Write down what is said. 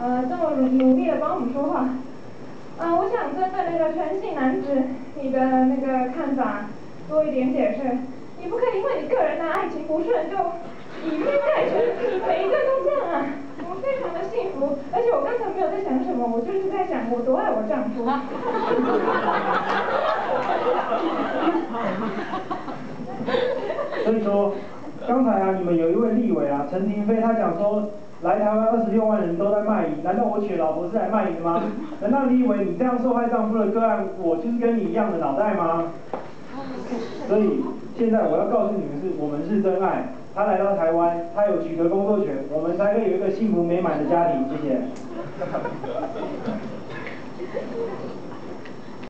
呃，这么努力的帮我们说话。呃，我想针对那个全性男子，你的那个看法多一点解释。你不可以因为你个人的爱情不顺就以偏概全，每一个都这样啊。我非常的幸福，而且我刚才没有在想什么，我就是在想我多爱我丈夫。所以说，刚才啊，你们有一位立委啊，陈廷飞，他讲说，来台湾二十六万人都在卖淫，难道我娶老婆是来卖淫的吗？难道你以为你这样受害丈夫的个案，我就是跟你一样的脑袋吗？所以现在我要告诉你们是，我们是真爱。他来到台湾，他有取得工作权，我们才可以有一个幸福美满的家庭。谢谢。